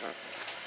Uhum.